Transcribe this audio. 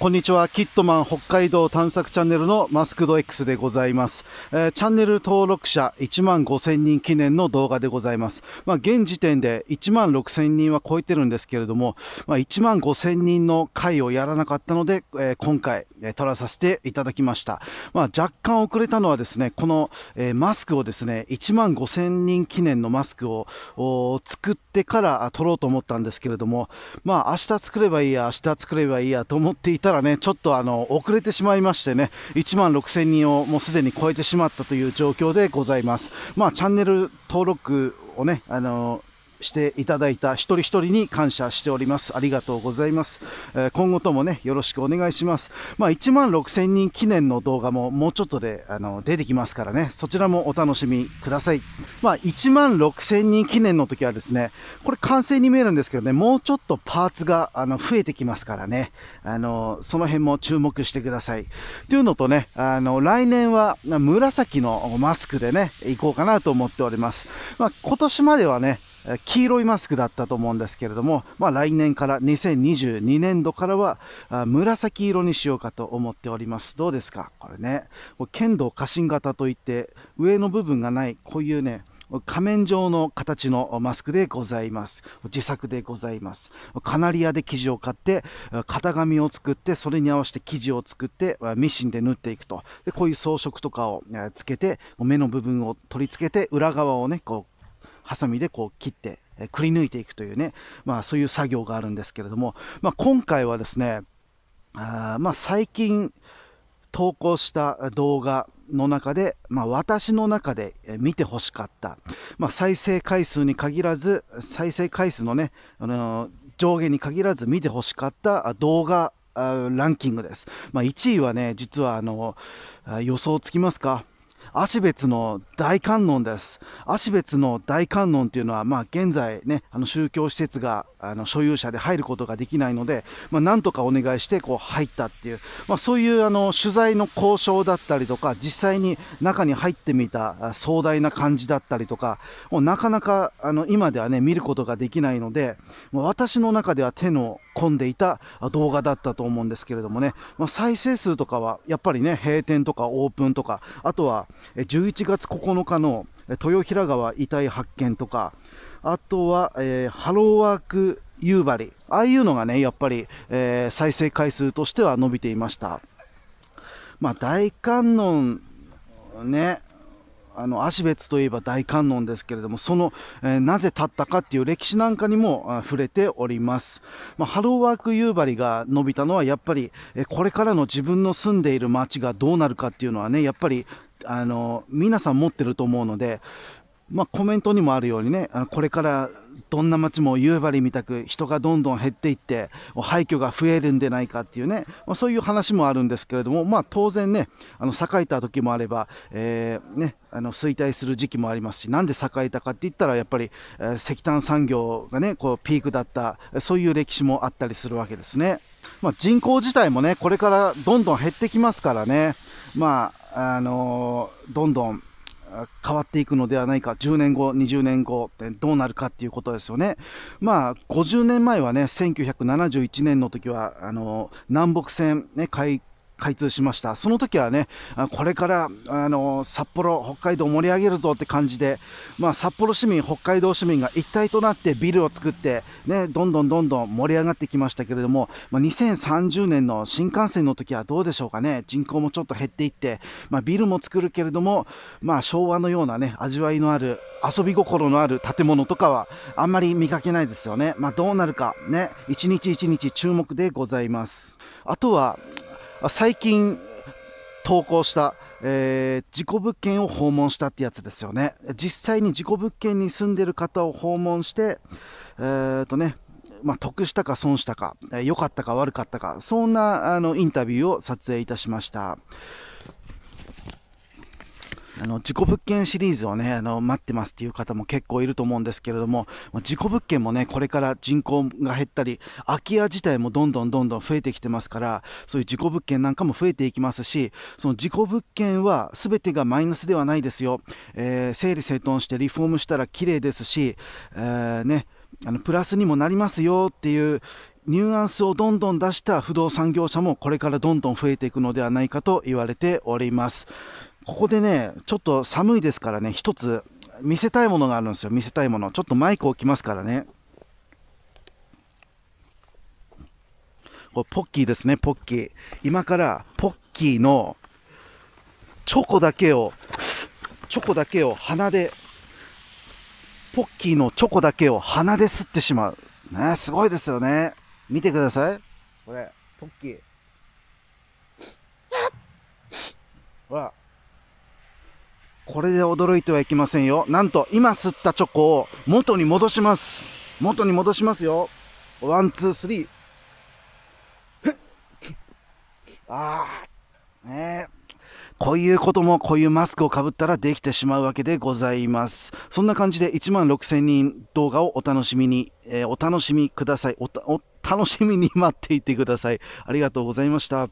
こんにちは。キットマン北海道探索チャンネルのマスクド X でございます。えー、チャンネル登録者1万5000人記念の動画でございます。まあ、現時点で1万6000人は超えてるんですけれども、まあ、1万5000人の回をやらなかったので、えー、今回、えー、撮らさせていただきました。まあ、若干遅れたのはですね、この、えー、マスクをですね、1万5000人記念のマスクを作ってから撮ろうと思ったんですけれども、まあ、明日作ればいいや、明日作ればいいやと思っていたらね、ちょっとあの遅れてしまいましてね、1万6000人をもうすでに超えてしまったという状況でございます。まあ、チャンネル登録をね、あのしていただいた一人一人に感謝しております。ありがとうございます。えー、今後ともね、よろしくお願いします。まあ、1万6000人記念の動画ももうちょっとであの出てきますからね、そちらもお楽しみください。まあ、1万6000人記念の時はですね、これ完成に見えるんですけどね、もうちょっとパーツがあの増えてきますからね、あのその辺も注目してください。というのとね、あの来年は紫のマスクでね、行こうかなと思っております。まあ、今年まではね、黄色いマスクだったと思うんですけれども、まあ、来年から2022年度からは紫色にしようかと思っております。どうですか？これね。剣道家臣型といって上の部分がないこういうね仮面状の形のマスクでございます。自作でございます。カナリアで生地を買って型紙を作ってそれに合わせて生地を作ってミシンで縫っていくと。でこういう装飾とかをつけて目の部分を取り付けて裏側をねこうハサミでこう切ってくり抜いていくというね、まあ、そういう作業があるんですけれども、まあ、今回はですねあまあ最近投稿した動画の中で、まあ、私の中で見てほしかった、まあ、再生回数に限らず再生回数のね、あの上下に限らず見てほしかった動画ランキングです、まあ、1位はね実はあの予想つきますか？芦別の大観音です。芦別の大観音っていうのは、まあ、現在ね、あの宗教施設があの所有者で入ることができないので、まあ、なんとかお願いしてこう入ったっていう、まあ、そういうあの取材の交渉だったりとか、実際に中に入ってみた壮大な感じだったりとか、もうなかなかあの今ではね、見ることができないので、もう私の中では手の込んでいた動画だったと思うんですけれどもね、まあ、再生数とかはやっぱりね、閉店とかオープンとか、あとは11月9日の豊平川遺体発見とか、あとは、えー、ハローワーク夕張、ああいうのがね、やっぱり、えー、再生回数としては伸びていました。まあ、大観音、ね、あの芦別といえば大観音ですけれどもその、えー、なぜ立ったかっていう歴史なんかにも触れております、まあ、ハローワーク夕張が伸びたのはやっぱり、え、これからの自分の住んでいる町がどうなるかっていうのはねやっぱりあの皆さん持ってると思うのでまあ、コメントにもあるようにね、あのこれからどんな街も夕張みたく人がどんどん減っていって、廃墟が増えるんでないかっていうね、まあ、そういう話もあるんですけれども、まあ、当然ね、あの栄えた時もあれば、えー、ね、あの衰退する時期もありますし、なんで栄えたかって言ったら、やっぱり、えー、石炭産業がね、こうピークだった、そういう歴史もあったりするわけですね。まあ、人口自体もね、これからどんどん減ってきますからね、まあ、あのー、どんどん変わっていくのではないか、10年後、20年後ってどうなるかっていうことですよね。まあ、50年前はね、1971年の時は、あの、南北線、ね、開開通しました。その時はね、これからあの札幌、北海道盛り上げるぞって感じで、まあ、札幌市民、北海道市民が一体となってビルを作って、ね、どんどんどんどん盛り上がってきましたけれども、まあ、2030年の新幹線の時はどうでしょうかね、人口もちょっと減っていって、まあ、ビルも作るけれども、まあ、昭和のようなね、味わいのある、遊び心のある建物とかはあんまり見かけないですよね。まあ、どうなるか、ね、一日一日注目でございます。あとは、最近投稿した、えー、事故物件を訪問したってやつですよね実際に事故物件に住んでる方を訪問してえー、とねまあ、得したか損したか良、えー、かったか悪かったかそんなあのインタビューを撮影いたしました。あの、事故物件シリーズをね、あの、待ってますっていう方も結構いると思うんですけれども、事故物件もね、これから人口が減ったり、空き家自体もどんどんどんどん増えてきてますから、そういう事故物件なんかも増えていきますし、その事故物件は全てがマイナスではないですよ。えー、整理整頓してリフォームしたら綺麗ですし、えー、ね、あのプラスにもなりますよっていうニュアンスをどんどん出した不動産業者もこれからどんどん増えていくのではないかと言われております。ここでね、ちょっと寒いですからね、一つ見せたいものがあるんですよ、見せたいもの。ちょっとマイク置きますからね。これポッキーですね、ポッキー。今からポッキーのチョコだけを、チョコだけを鼻で、ポッキーのチョコだけを鼻で吸ってしまう。ね、すごいですよね。見てください。これ、ポッキー。ほら。これで驚いてはいけませんよ。なんと、今吸ったチョコを元に戻します。元に戻しますよ。 one、two、three。ああ、ねえ。こういうこともこういうマスクをかぶったらできてしまうわけでございます。そんな感じで1万6000人動画をお楽しみに、えー、お楽しみくださいお。お楽しみに待っていてください。ありがとうございました。